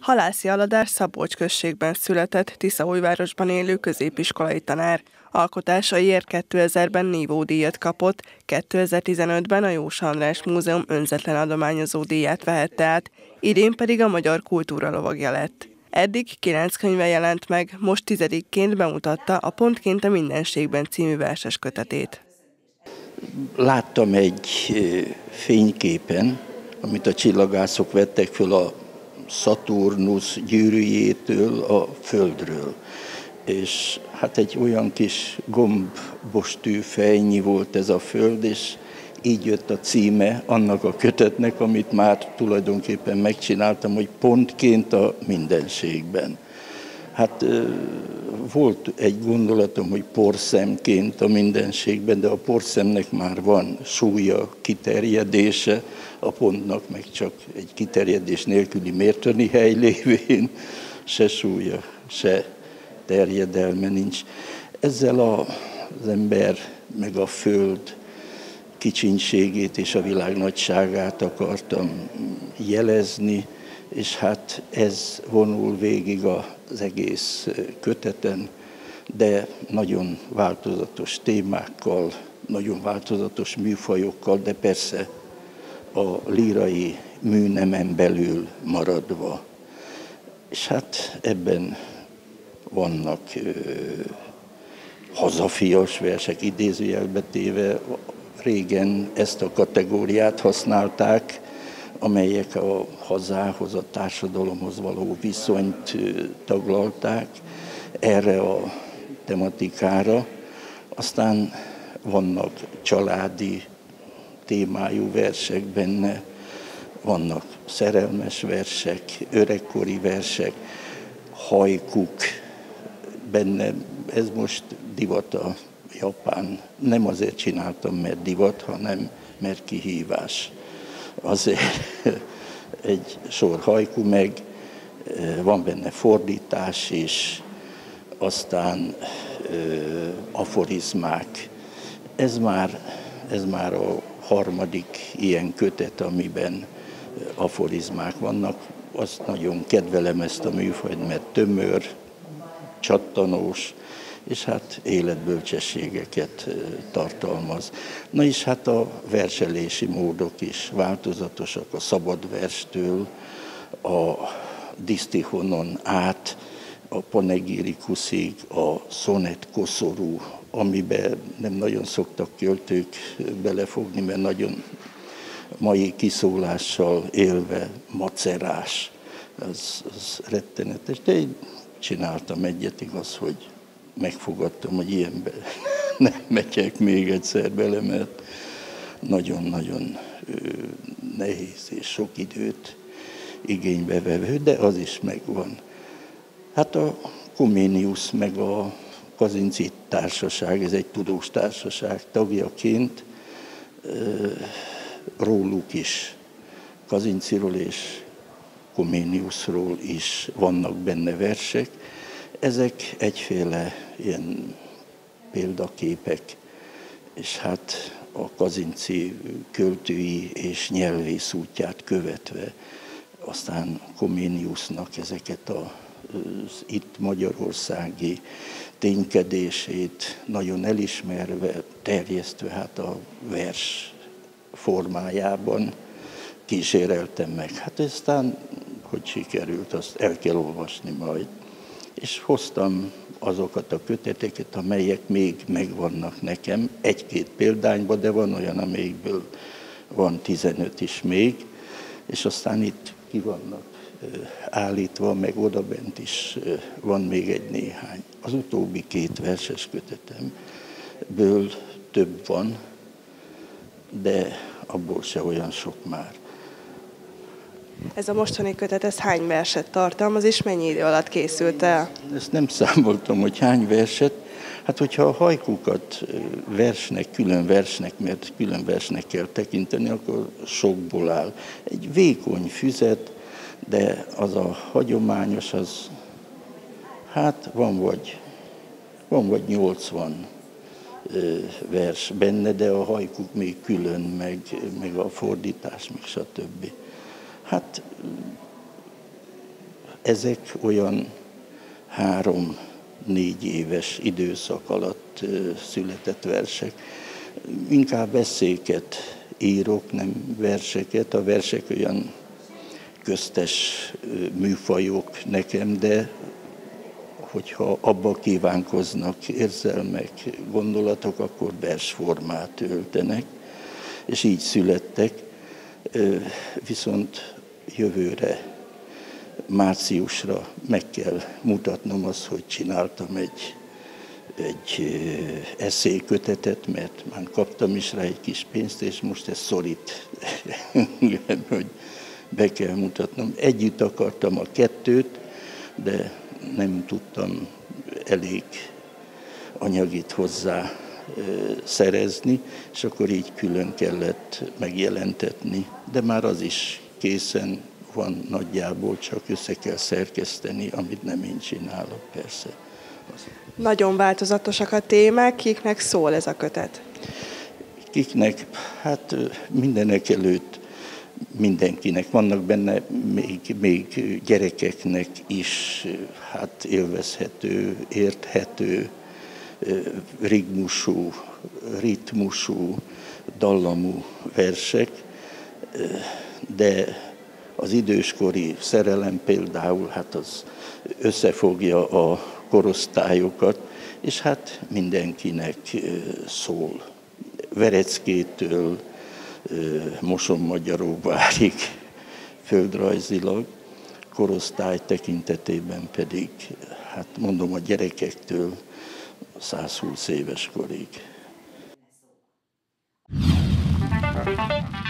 Halászi Aladár Szabolcs községben született, Tiszaújvárosban élő középiskolai tanár. Alkotásaiért 2000-ben Nívó díjat kapott, 2015-ben a Jós András Múzeum önzetlen adományozó díját vehette át, idén pedig a magyar kultúra lovagja lett. Eddig kilenc könyve jelent meg, most tizedikként bemutatta a Pontként a mindenségben című verses kötetét. Láttam egy fényképen, amit a csillagászok vettek föl a Szaturnusz gyűrűjétől a Földről. És hát egy olyan kis gombostű fejnyi volt ez a Föld, és így jött a címe annak a kötetnek, amit már tulajdonképpen megcsináltam, hogy pontként a mindenségben. Hát volt egy gondolatom, hogy porszemként a mindenségben, de a porszemnek már van súlya, kiterjedése, a pontnak meg csak egy kiterjedés nélküli mértani hely lévén, se súlya, se terjedelme nincs. Ezzel az ember meg a föld kicsinségét és a világ nagyságát akartam jelezni, és hát ez vonul végig az egész köteten, de nagyon változatos témákkal, nagyon változatos műfajokkal, de persze a lírai műnemen belül maradva. És hát ebben vannak ö, hazafias versek idézőjelbe téve, régen ezt a kategóriát használták, amelyek a hazához, a társadalomhoz való viszonyt taglalták erre a tematikára. Aztán vannak családi témájú versek benne, vannak szerelmes versek, öregkori versek, hajkuk, benne ez most divat a japán. Nem azért csináltam, mert divat, hanem mert kihívás. Azért egy sor hajku meg, van benne fordítás is, aztán aforizmák. Ez már, ez már a harmadik ilyen kötet, amiben aforizmák vannak. Azt nagyon kedvelem ezt a műfajt, mert tömör, csattanós, és hát életbölcsességeket tartalmaz. Na és hát a verselési módok is változatosak, a szabad verstől, a disztihonon át, a panegirikusig, a szonet koszorú, amiben nem nagyon szoktak költők belefogni, mert nagyon mai kiszólással élve macerás, az, az rettenetes. De én csináltam egyet, igaz, hogy megfogadtam, hogy ilyenbe nem megyek még egyszer bele, mert nagyon-nagyon nehéz és sok időt igénybe vevő, de az is megvan. Hát a Comenius meg a Kazinci Társaság, ez egy tudós társaság tagjaként róluk is, Kazinciról és Comeniusról is vannak benne versek. Ezek egyféle ilyen példaképek, és hát a Kazinci költői és nyelvész útját követve, aztán Comeniusnak ezeket a az itt magyarországi ténykedését nagyon elismerve, terjesztve hát a vers formájában kíséreltem meg. Hát aztán, hogy sikerült, azt el kell olvasni majd. És hoztam azokat a köteteket, amelyek még megvannak nekem, egy-két példányban, de van olyan, amelyikből van 15 is még, és aztán itt ki vannak állítva, meg odabent is van még egy néhány. Az utóbbi két verses kötetemből több van, de abból se olyan sok már. Ez a mostani kötet, ez hány verset tartalmaz, és mennyi idő alatt készült el? Ezt nem számoltam, hogy hány verset. Hát, hogyha a hajkukat versnek, külön versnek, mert külön versnek kell tekinteni, akkor sokból áll. Egy vékony füzet, de az a hagyományos, az hát van vagy, van vagy 80 vers benne, de a hajkuk még külön, meg, meg a fordítás, meg stb. Hát ezek olyan három-négy éves időszak alatt született versek. Inkább eszéket írok, nem verseket. A versek olyan köztes műfajok nekem, de hogyha abba kívánkoznak érzelmek, gondolatok, akkor versformát öltenek, és így születtek. Viszont jövőre, márciusra meg kell mutatnom azt, hogy csináltam egy, egy eszélykötetet, mert már kaptam is rá egy kis pénzt, és most ez szorít, hogy be kell mutatnom. Együtt akartam a kettőt, de nem tudtam elég anyagit hozzá szerezni, és akkor így külön kellett megjelentetni. De már az is készen van nagyjából, csak össze kell szerkeszteni, amit nem én csinálok persze. Nagyon változatosak a témák, kiknek szól ez a kötet? Kiknek? Hát mindenek előtt mindenkinek. Vannak benne még, még gyerekeknek is hát élvezhető, érthető, rigmusú, ritmusú, dallamú versek, de az időskori szerelem például, hát az összefogja a korosztályokat, és hát mindenkinek szól. Vereckétől, Moson-Magyaróvárig földrajzilag, korosztály tekintetében pedig, hát mondom a gyerekektől 120 éves korig. Thank you.